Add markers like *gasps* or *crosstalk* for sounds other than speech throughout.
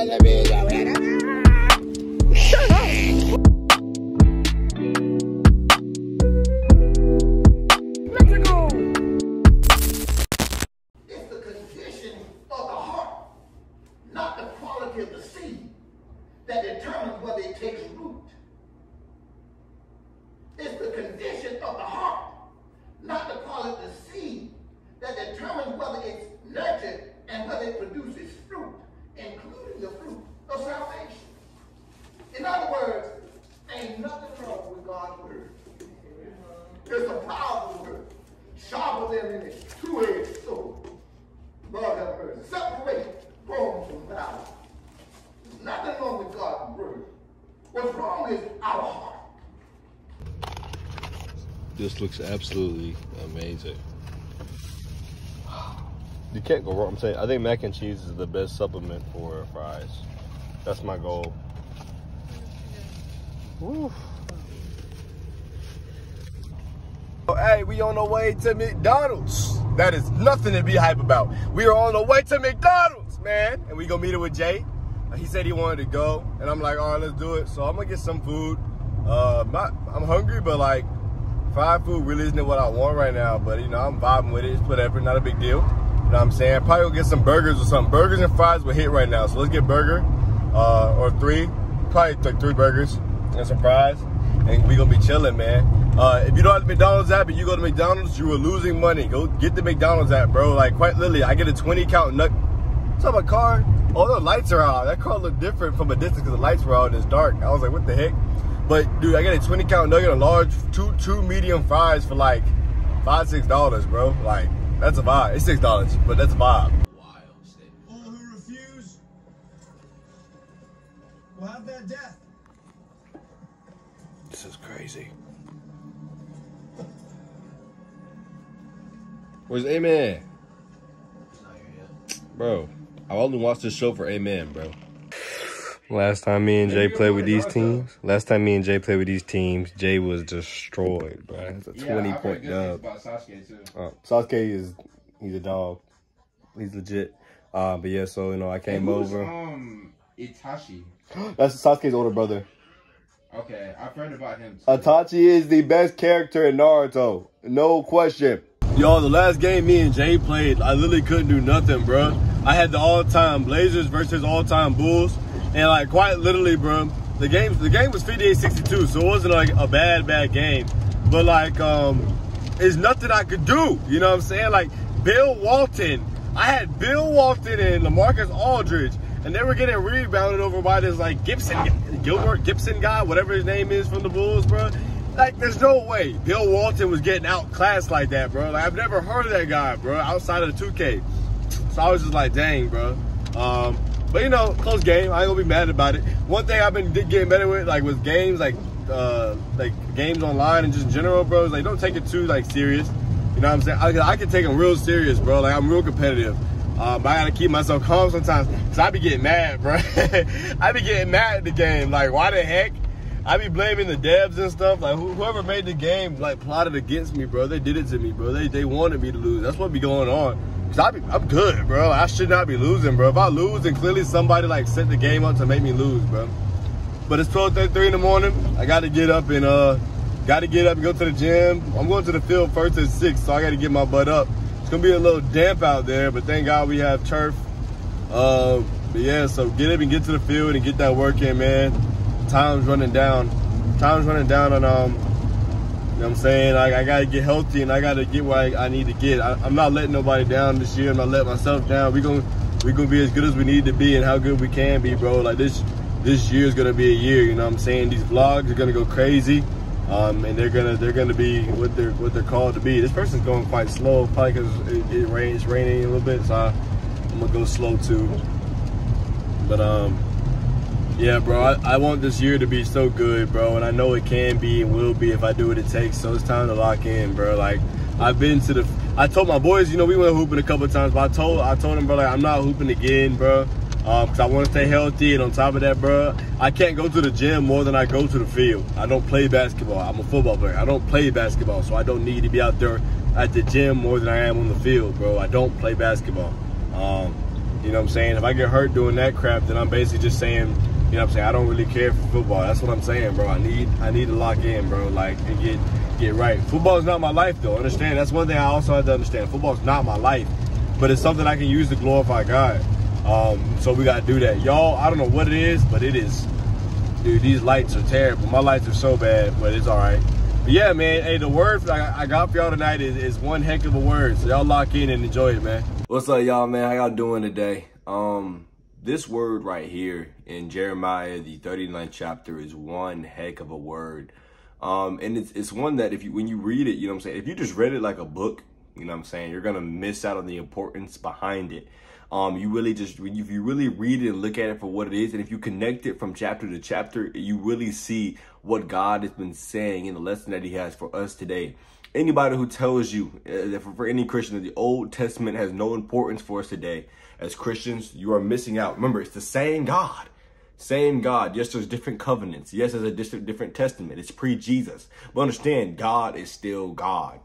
cada vez. This looks absolutely amazing. *sighs* You can't go wrong. I'm saying I think mac and cheese is the best supplement for fries. That's my goal. Woo. Oh, Hey, we on the way to McDonald's. That is nothing to be hype about. We are on the way to McDonald's, man. And we gonna meet it with Jay. He said he wanted to go, and I'm like, all right, let's do it. So I'm gonna get some food. Uh, not, I'm hungry, but like, fried food really isn't what I want right now. But you know, I'm vibing with it. It's whatever, not a big deal. You know what I'm saying? Probably go get some burgers or something. Burgers and fries will hit right now. So let's get burger, uh, or three, probably like three burgers and some fries, and we gonna be chilling, man. Uh, if you don't have the McDonald's app and you go to McDonald's, you are losing money. Go get the McDonald's app, bro. Like quite literally, I get a 20 count nut. What's up, a car? Oh, the lights are out. That car looked different from a distance because the lights were out and it's dark. I was like, what the heck? But dude, I get a 20 count nugget, a large, two two medium fries for like five six dollars, bro. Like that's a vibe. It's six dollars, but that's a vibe. All who refuse will have their death. This is crazy. Where's Amen? Bro, I only watched this show for Amen, bro. Last time me and Jay played with these teams, last time me and Jay played with these teams, Jay was destroyed, bro. It's a 20 point dub. Sasuke too. Uh, Sasuke is, he's a dog. He's legit. Uh, but yeah, so, you know, I came Who's, over. Um, Itachi. *gasps* That's Sasuke's older brother. Okay, I've heard about him. Too. Itachi is the best character in Naruto. No question. Y'all, the last game me and Jay played, I literally couldn't do nothing, bro. I had the all-time Blazers versus all-time Bulls, and like quite literally, bro, the game the game was 58-62, so it wasn't like a bad bad game, but like um, there's nothing I could do. You know what I'm saying? Like Bill Walton, I had Bill Walton and Lamarcus Aldridge, and they were getting rebounded over by this like Gibson, Gilbert Gibson guy, whatever his name is from the Bulls, bro. Like, there's no way Bill Walton was getting outclassed like that, bro. Like, I've never heard of that guy, bro, outside of the 2K. So I was just like, dang, bro. Um, but you know, close game. I ain't gonna be mad about it. One thing I've been getting better with, like with games, like uh, like games online and just in general, bro, is like don't take it too like serious. You know what I'm saying? I, I can take them real serious, bro. Like I'm real competitive. Um, but I gotta keep myself calm sometimes, cause I be getting mad, bro. *laughs* I be getting mad at the game. Like, why the heck? I be blaming the devs and stuff. Like who- whoever made the game, like plotted against me, bro. They did it to me, bro. They they wanted me to lose. That's what be going on. Cause I be, I'm good, bro. I should not be losing, bro. If I lose, then clearly somebody like set the game up to make me lose, bro. But it's 12:33 in the morning. I got to get up and uh, got to get up and go to the gym. I'm going to the field first at six, so I got to get my butt up. It's gonna be a little damp out there, but thank God we have turf. Uh, but yeah, so get up and get to the field and get that work in, man. Time's running down. Time's running down, and um, you know what I'm saying? I, I gotta get healthy and I gotta get where I, I need to get. I, I'm not letting nobody down this year. I'm not letting myself down. We gonna we gonna be as good as we need to be and how good we can be, bro. Like this this year is gonna be a year. You know what I'm saying? These vlogs are gonna go crazy. Um, and they're gonna they're gonna be what they're what they're called to be. This person's going quite slow, probably because it, it rains, raining a little bit, so I, I'm gonna go slow too. But um, yeah, bro, I, I want this year to be so good, bro, and I know it can be and will be if I do what it takes. So it's time to lock in, bro. Like I've been to the, I told my boys, you know, we went hooping a couple times, but I told I told them, bro, like I'm not hooping again, bro. Um, cause I want to stay healthy, and on top of that, bro, I can't go to the gym more than I go to the field. I don't play basketball. I'm a football player. I don't play basketball, so I don't need to be out there at the gym more than I am on the field, bro. I don't play basketball. Um, You know what I'm saying? If I get hurt doing that crap, then I'm basically just saying, you know what I'm saying, I don't really care for football. That's what I'm saying, bro. I need I need to lock in, bro, like and get get right. Football is not my life though. Understand? That's one thing I also have to understand. Football is not my life, but it's something I can use to glorify God. Um, so we gotta do that. Y'all, I don't know what it is, but it is dude, these lights are terrible. My lights are so bad, but it's all right. But yeah, man, hey, the word I got for y'all tonight is, is one heck of a word. So y'all lock in and enjoy it, man. What's up, y'all, man? How y'all doing today? Um, this word right here in Jeremiah, the 39th chapter, is one heck of a word. Um, and it's, it's one that if you, when you read it, you know what I'm saying? If you just read it like a book, you know what I'm saying? You're going to miss out on the importance behind it. Um, you really just, if you really read it and look at it for what it is, and if you connect it from chapter to chapter, you really see what God has been saying in the lesson that he has for us today. Anybody who tells you uh, that for, for any Christian that the Old Testament has no importance for us today, as Christians, you are missing out. Remember, it's the same God. Same God. Yes, there's different covenants. Yes, there's a different testament. It's pre-Jesus. But understand, God is still God.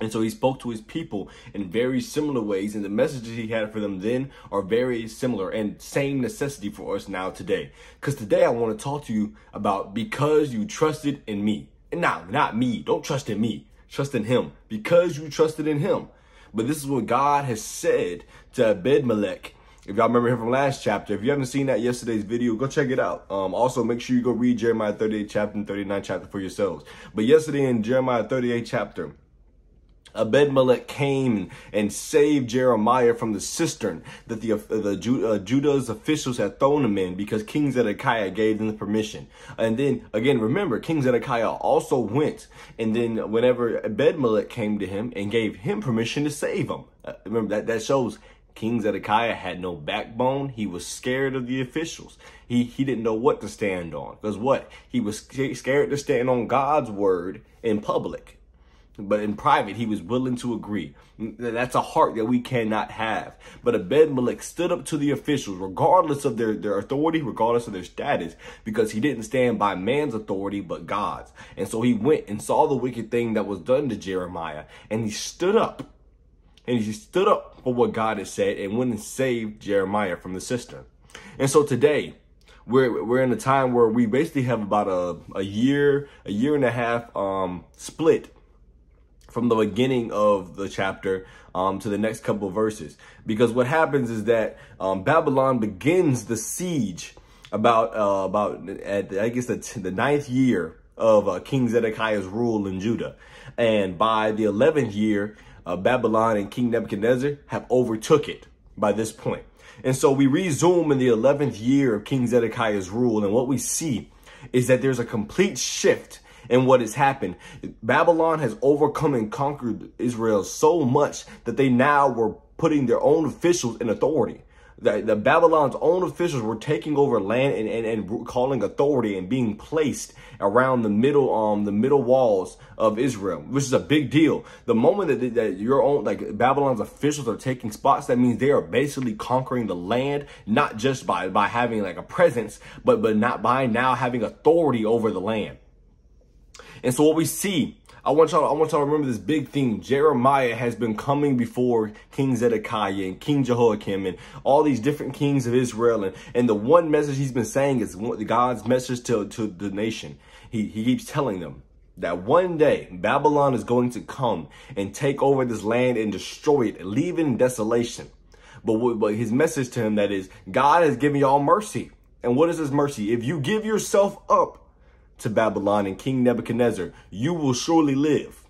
And so he spoke to his people in very similar ways, and the messages he had for them then are very similar and same necessity for us now today. Because today I want to talk to you about because you trusted in me. Now, not me. Don't trust in me. Trust in him. Because you trusted in him. But this is what God has said to Ebed-Melech. If y'all remember him from last chapter, if you haven't seen that yesterday's video, go check it out. Um, also, make sure you go read Jeremiah 38 chapter and 39 chapter for yourselves. But yesterday in Jeremiah 38 chapter, Ebed-Melech came and saved Jeremiah from the cistern that the, the uh, Judah's officials had thrown him in because King Zedekiah gave them the permission. And then again, remember, King Zedekiah also went and then whenever Ebed-Melech came to him and gave him permission to save him. Uh, remember that, that shows King Zedekiah had no backbone. He was scared of the officials. He, he didn't know what to stand on. Because what? He was scared to stand on God's word in public. But in private, he was willing to agree. That's a heart that we cannot have. But Ebed-Melech stood up to the officials, regardless of their, their authority, regardless of their status, because he didn't stand by man's authority, but God's. And so he went and saw the wicked thing that was done to Jeremiah, and he stood up. And he stood up for what God had said and went and saved Jeremiah from the cistern. And so today, we're we're in a time where we basically have about a, a year, a year and a half um, split from the beginning of the chapter um, to the next couple verses. Because what happens is that um, Babylon begins the siege about uh, about at I guess the, the ninth year of uh, King Zedekiah's rule in Judah. And by the 11th year, uh, Babylon and King Nebuchadnezzar have overtook it by this point. And so we resume in the 11th year of King Zedekiah's rule. And what we see is that there's a complete shift and what has happened. Babylon has overcome and conquered Israel so much that they now were putting their own officials in authority. The, the Babylon's own officials were taking over land and, and, and calling authority and being placed around the middle um the middle walls of Israel, which is a big deal. The moment that, that your own like Babylon's officials are taking spots, that means they are basically conquering the land, not just by by having like a presence, but but not by now having authority over the land. And so what we see, I want y'all, I want y'all to remember this big thing. Jeremiah has been coming before King Zedekiah and King Jehoiakim and all these different kings of Israel. And, and the one message he's been saying is God's message to, to the nation. He, he keeps telling them that one day Babylon is going to come and take over this land and destroy it, in desolation. But, but his message to him that is, God has given y'all mercy. And what is his mercy? If you give yourself up to Babylon and King Nebuchadnezzar, you will surely live.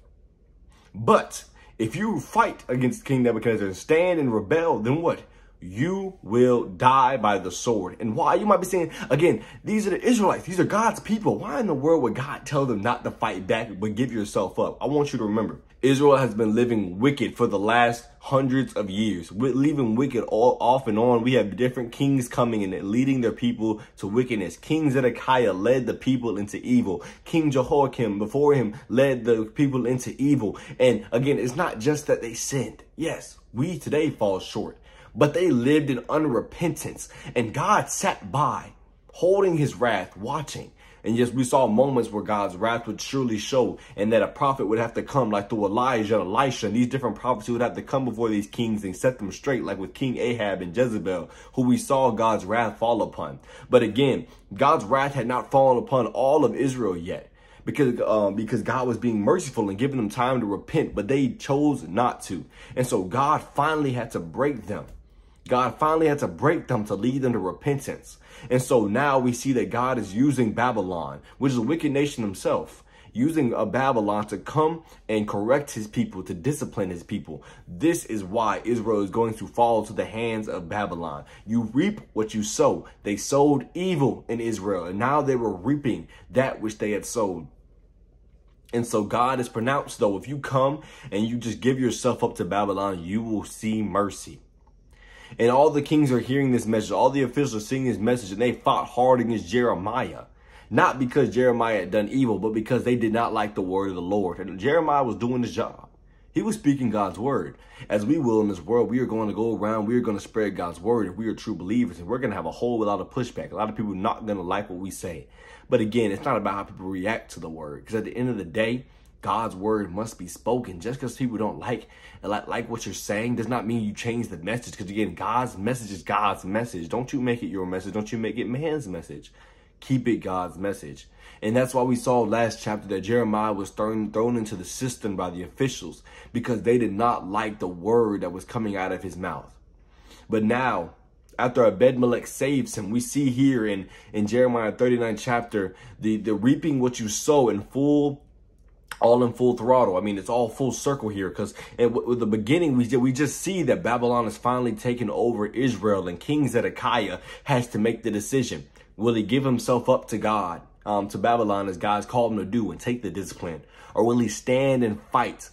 But if you fight against King Nebuchadnezzar and stand and rebel, then what? You will die by the sword. And why? You might be saying, again, these are the Israelites. These are God's people. Why in the world would God tell them not to fight back, but give yourself up? I want you to remember, Israel has been living wicked for the last hundreds of years. We're leaving wicked all off and on. We have different kings coming and leading their people to wickedness. King Zedekiah led the people into evil. King Jehoiakim before him led the people into evil. And again, it's not just that they sinned. Yes, we today fall short, but they lived in unrepentance and God sat by holding his wrath, watching And yes, we saw moments where God's wrath would surely show and that a prophet would have to come like through Elijah and Elisha. And these different prophets would have to come before these kings and set them straight like with King Ahab and Jezebel, who we saw God's wrath fall upon. But again, God's wrath had not fallen upon all of Israel yet because um, because God was being merciful and giving them time to repent, but they chose not to. And so God finally had to break them. God finally had to break them to lead them to repentance. And so now we see that God is using Babylon, which is a wicked nation himself, using a Babylon to come and correct his people, to discipline his people. This is why Israel is going to fall to the hands of Babylon. You reap what you sow. They sowed evil in Israel, and now they were reaping that which they had sowed. And so God is pronounced, though, if you come and you just give yourself up to Babylon, you will see mercy. And all the kings are hearing this message. All the officials are seeing this message and they fought hard against Jeremiah. Not because Jeremiah had done evil, but because they did not like the word of the Lord. And Jeremiah was doing his job. He was speaking God's word. As we will in this world, we are going to go around, we are going to spread God's word if we are true believers. And we're going to have a whole lot of pushback. A lot of people not going to like what we say. But again, it's not about how people react to the word. Because at the end of the day, God's word must be spoken. Just because people don't like like, what you're saying does not mean you change the message. Because again, God's message is God's message. Don't you make it your message. Don't you make it man's message. Keep it God's message. And that's why we saw last chapter that Jeremiah was thrown, thrown into the cistern by the officials because they did not like the word that was coming out of his mouth. But now, after Ebed-Melech saves him, we see here in, in Jeremiah 39 chapter, the, the reaping what you sow in full all in full throttle. I mean, it's all full circle here because with the beginning, we, we just see that Babylon is finally taken over Israel and King Zedekiah has to make the decision. Will he give himself up to God, um, to Babylon as God's called him to do and take the discipline? Or will he stand and fight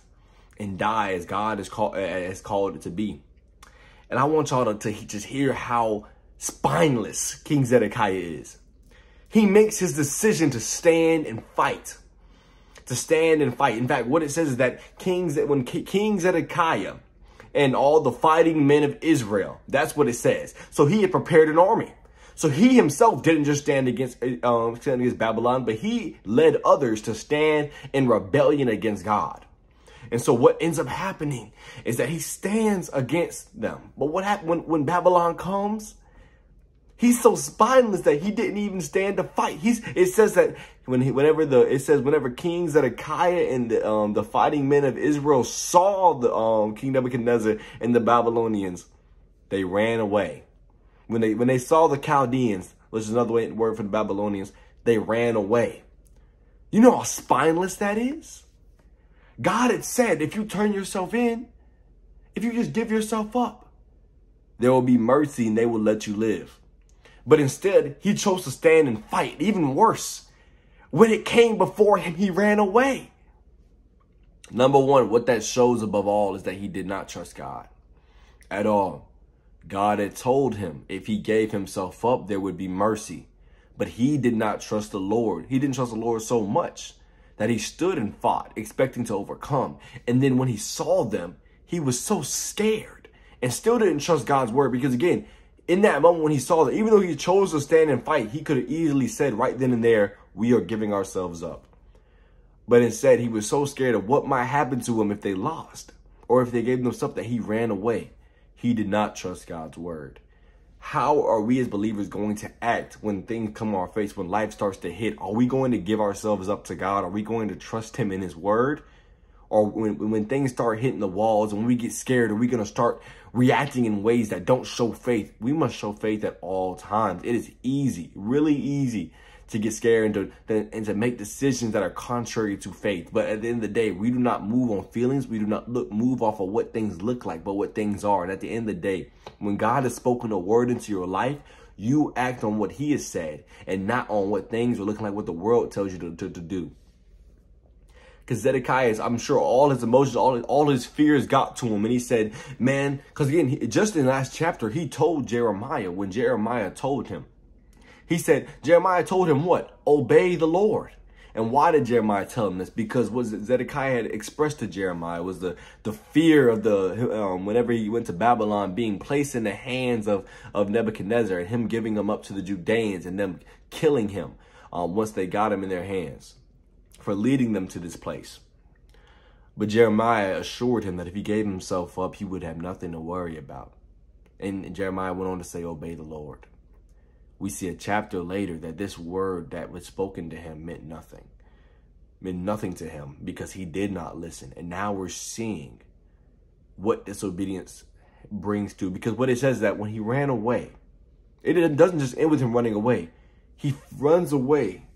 and die as God has called, has called it to be? And I want y'all to, to just hear how spineless King Zedekiah is. He makes his decision to stand and fight to stand and fight. In fact, what it says is that kings that when King Zedekiah and all the fighting men of Israel, that's what it says. So he had prepared an army. So he himself didn't just stand against um, stand against Babylon, but he led others to stand in rebellion against God. And so what ends up happening is that he stands against them. But what happened when, when Babylon comes? He's so spineless that he didn't even stand to fight. He's it says that when he, whenever the it says whenever King Zedekiah and the um the fighting men of Israel saw the um King Nebuchadnezzar and the Babylonians, they ran away. When they when they saw the Chaldeans, which is another way, word for the Babylonians, they ran away. You know how spineless that is? God had said if you turn yourself in, if you just give yourself up, there will be mercy and they will let you live. But instead, he chose to stand and fight. Even worse, when it came before him, he ran away. Number one, what that shows above all is that he did not trust God at all. God had told him if he gave himself up, there would be mercy. But he did not trust the Lord. He didn't trust the Lord so much that he stood and fought, expecting to overcome. And then when he saw them, he was so scared and still didn't trust God's word because, again, in that moment when he saw that, even though he chose to stand and fight, he could have easily said right then and there, we are giving ourselves up. But instead, he was so scared of what might happen to him if they lost or if they gave them stuff that he ran away. He did not trust God's word. How are we as believers going to act when things come our face, when life starts to hit? Are we going to give ourselves up to God? Are we going to trust him in his word? Or when, when things start hitting the walls and we get scared, are we going to start reacting in ways that don't show faith. We must show faith at all times. It is easy, really easy to get scared and to, and to make decisions that are contrary to faith. But at the end of the day, we do not move on feelings. We do not look move off of what things look like, but what things are. And at the end of the day, when God has spoken a word into your life, you act on what he has said and not on what things are looking like what the world tells you to, to, to do. Because Zedekiah I'm sure all his emotions, all, all his fears got to him. And he said, man, because again, he, just in the last chapter, he told Jeremiah, when Jeremiah told him, he said, Jeremiah told him what? Obey the Lord. And why did Jeremiah tell him this? Because what Zedekiah had expressed to Jeremiah was the, the fear of the, um, whenever he went to Babylon, being placed in the hands of, of Nebuchadnezzar and him giving him up to the Judeans and them killing him. um, once they got him in their hands for leading them to this place. But Jeremiah assured him that if he gave himself up, he would have nothing to worry about. And Jeremiah went on to say, obey the Lord. We see a chapter later that this word that was spoken to him meant nothing. Meant nothing to him because he did not listen. And now we're seeing what disobedience brings to. Because what it says that when he ran away, it doesn't just end with him running away. He runs away.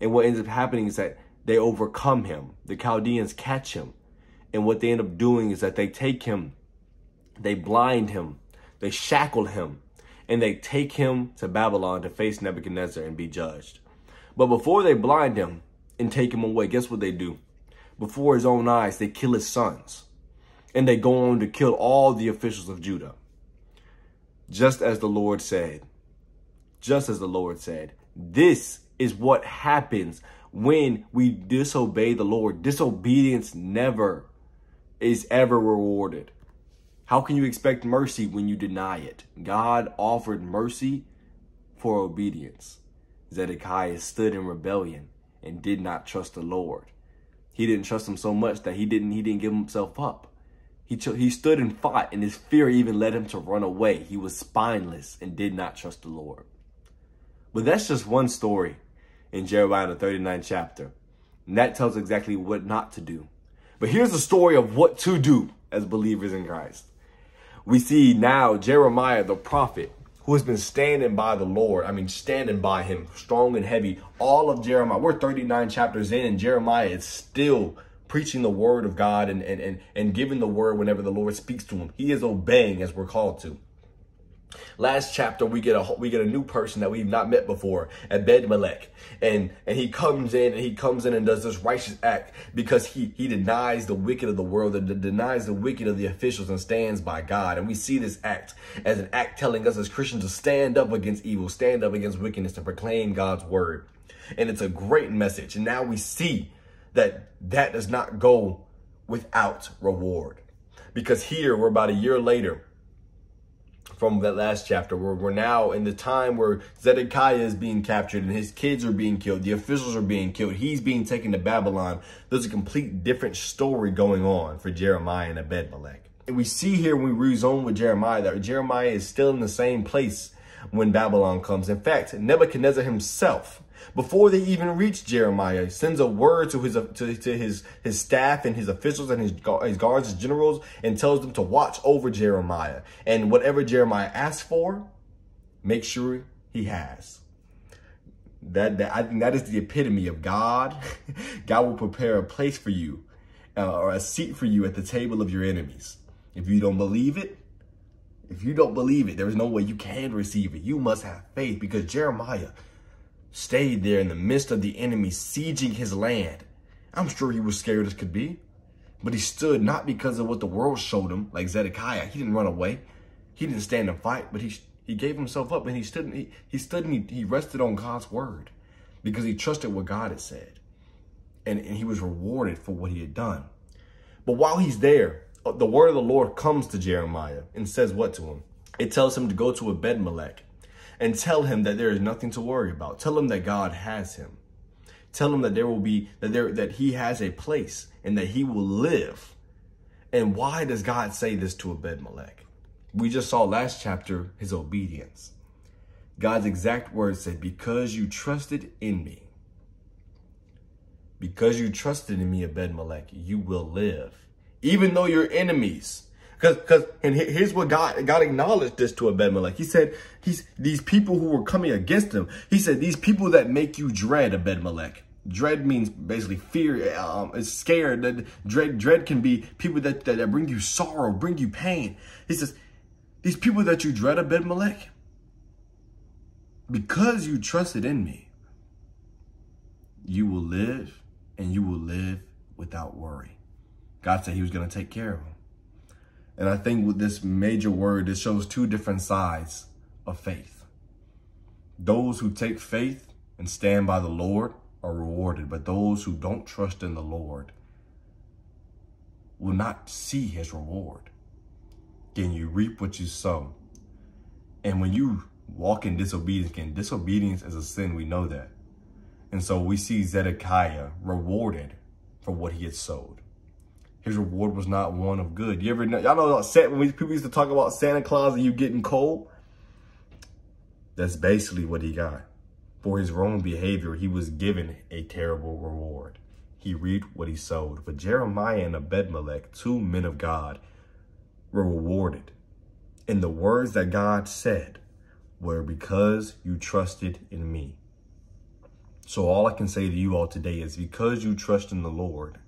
And what ends up happening is that they overcome him. The Chaldeans catch him. And what they end up doing is that they take him, they blind him, they shackle him, and they take him to Babylon to face Nebuchadnezzar and be judged. But before they blind him and take him away, guess what they do? Before his own eyes, they kill his sons. And they go on to kill all the officials of Judah. Just as the Lord said, just as the Lord said, this is what happens when we disobey the Lord. Disobedience never is ever rewarded. How can you expect mercy when you deny it? God offered mercy for obedience. Zedekiah stood in rebellion and did not trust the Lord. He didn't trust him so much that he didn't he didn't give himself up. He he stood and fought, and his fear even led him to run away. He was spineless and did not trust the Lord. But that's just one story in Jeremiah the 39th chapter. And that tells exactly what not to do. But here's the story of what to do as believers in Christ. We see now Jeremiah the prophet who has been standing by the Lord. I mean, standing by him, strong and heavy. All of Jeremiah. We're 39 chapters in, and Jeremiah is still preaching the word of God and, and, and, and giving the word whenever the Lord speaks to him. He is obeying as we're called to. Last chapter, we get a we get a new person that we've not met before, Ebed-Melech, and and he comes in and he comes in and does this righteous act because he he denies the wicked of the world and denies the wicked of the officials and stands by God. And we see this act as an act telling us as Christians to stand up against evil, stand up against wickedness, to proclaim God's word. And it's a great message. And now we see that that does not go without reward, because here we're about a year later from that last chapter where we're now in the time where Zedekiah is being captured and his kids are being killed. The officials are being killed. He's being taken to Babylon. There's a complete different story going on for Jeremiah and Ebed-Melech. And we see here when we rezone with Jeremiah that Jeremiah is still in the same place when Babylon comes. In fact, Nebuchadnezzar himself before they even reach Jeremiah, sends a word to his to, to his his staff and his officials and his, his guards, his generals, and tells them to watch over Jeremiah. And whatever Jeremiah asks for, make sure he has. That, that I think that is the epitome of God. *laughs* God will prepare a place for you uh, or a seat for you at the table of your enemies. If you don't believe it, if you don't believe it, there is no way you can receive it. You must have faith because Jeremiah stayed there in the midst of the enemy sieging his land. I'm sure he was scared as could be, but he stood not because of what the world showed him, like Zedekiah. He didn't run away. He didn't stand and fight, but he he gave himself up and he stood he, he stood and he, he rested on God's word because he trusted what God had said. And, and he was rewarded for what he had done. But while he's there, uh, the word of the Lord comes to Jeremiah and says what to him? It tells him to go to Ebed-Melech and tell him that there is nothing to worry about. Tell him that God has him. Tell him that there will be that there that he has a place and that he will live. And why does God say this to Ebed-Melech? We just saw last chapter his obedience. God's exact words said, because you trusted in me, because you trusted in me, Ebed-Melech, you will live. Even though your enemies Cause, cause, and here's what God, God acknowledged this to Ebed-Melech. He said, he's, these people who were coming against him, he said, these people that make you dread Ebed-Melech. Dread means basically fear, um, scared. That dread, dread can be people that, that, that bring you sorrow, bring you pain. He says, these people that you dread Ebed-Melech, because you trusted in me, you will live and you will live without worry. God said he was going to take care of them. And I think with this major word, it shows two different sides of faith. Those who take faith and stand by the Lord are rewarded, but those who don't trust in the Lord will not see his reward. Can you reap what you sow? And when you walk in disobedience, again, disobedience is a sin, we know that. And so we see Zedekiah rewarded for what he had sowed. His reward was not one of good. You ever know, y'all know when we, people used to talk about Santa Claus and you getting cold? That's basically what he got. For his wrong behavior, he was given a terrible reward. He reaped what he sowed. But Jeremiah and Ebedmelech, two men of God, were rewarded. And the words that God said were because you trusted in me. So all I can say to you all today is because you trust in the Lord,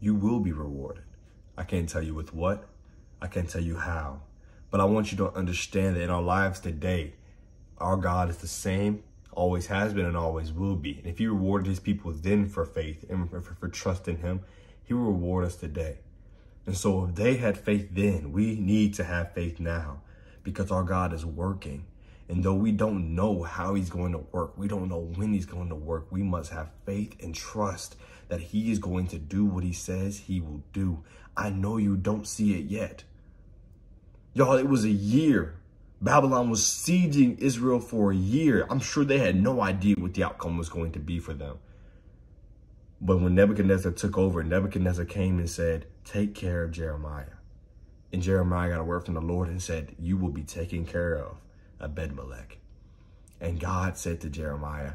you will be rewarded. I can't tell you with what, I can't tell you how, but I want you to understand that in our lives today, our God is the same, always has been and always will be. And if he rewarded his people then for faith and for, for trust in him, he will reward us today. And so if they had faith then, we need to have faith now because our God is working. And though we don't know how he's going to work, we don't know when he's going to work, we must have faith and trust that he is going to do what he says he will do. I know you don't see it yet. Y'all, it was a year. Babylon was sieging Israel for a year. I'm sure they had no idea what the outcome was going to be for them. But when Nebuchadnezzar took over, Nebuchadnezzar came and said, take care of Jeremiah. And Jeremiah got a word from the Lord and said, you will be taken care of, Ebedmelech. And God said to Jeremiah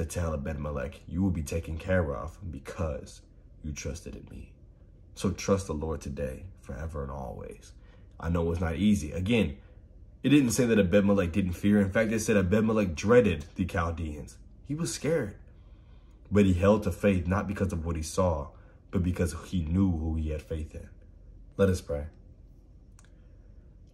to tell Abimelech, you will be taken care of because you trusted in me. So trust the Lord today, forever and always. I know it's not easy. Again, it didn't say that Abimelech didn't fear. In fact, it said Abimelech dreaded the Chaldeans. He was scared. But he held to faith, not because of what he saw, but because he knew who he had faith in. Let us pray.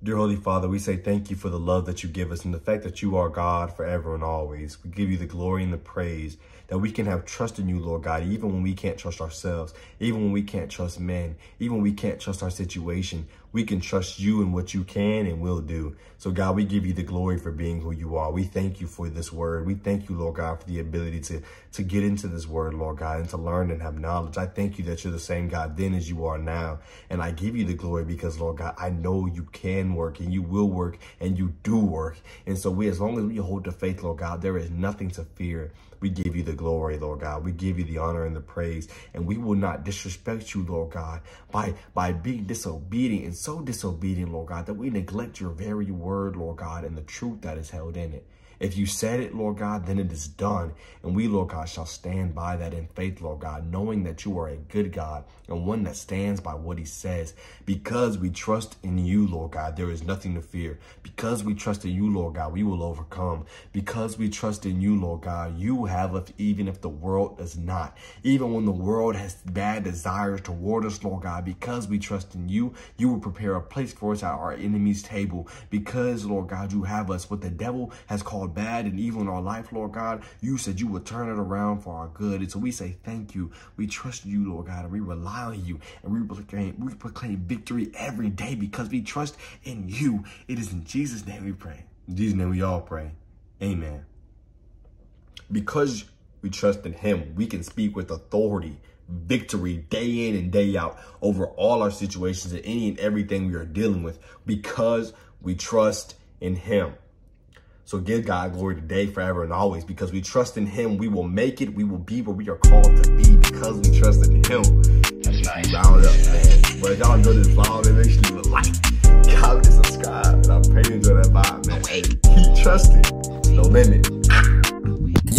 Dear Holy Father, we say thank you for the love that you give us and the fact that you are God forever and always. We give you the glory and the praise that we can have trust in you, Lord God, even when we can't trust ourselves, even when we can't trust men, even when we can't trust our situation. We can trust you in what you can and will do. So God, we give you the glory for being who you are. We thank you for this word. We thank you, Lord God, for the ability to, to get into this word, Lord God, and to learn and have knowledge. I thank you that you're the same God then as you are now. And I give you the glory because, Lord God, I know you can work and you will work and you do work. And so we, as long as we hold the faith, Lord God, there is nothing to fear. We give you the glory, Lord God. We give you the honor and the praise. And we will not disrespect you, Lord God, by, by being disobedient and so disobedient, Lord God, that we neglect your very word, Lord God, and the truth that is held in it. If you said it, Lord God, then it is done. And we, Lord God, shall stand by that in faith, Lord God, knowing that you are a good God and one that stands by what he says. Because we trust in you, Lord God, there is nothing to fear. Because we trust in you, Lord God, we will overcome. Because we trust in you, Lord God, you have us even if the world does not. Even when the world has bad desires toward us, Lord God, because we trust in you, you will prepare a place for us at our enemy's table. Because, Lord God, you have us what the devil has called bad and evil in our life, Lord God, you said you would turn it around for our good. And so we say thank you. We trust you, Lord God, and we rely on you. And we proclaim, we proclaim victory every day because we trust in you. It is in Jesus' name we pray. In Jesus' name we all pray. Amen. Because we trust in him, we can speak with authority victory day in and day out over all our situations and any and everything we are dealing with because we trust in him. So give God glory today, forever, and always. Because we trust in him, we will make it. We will be where we are called to be because we trust in him. That's nice. Round up, man. But y'all enjoy this vlog, and make sure you like, comment, and subscribe. And I pray you enjoy that vibe, man. Keep trusting. No limit.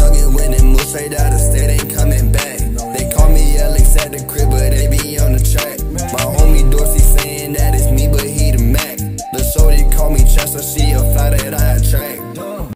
Young and winning, move straight out of state, ain't coming back. They call me Alex at the crib, but they be on the track. My homie Dorsey saying that it's me, but he the Mac. The shorty call me Chester, she a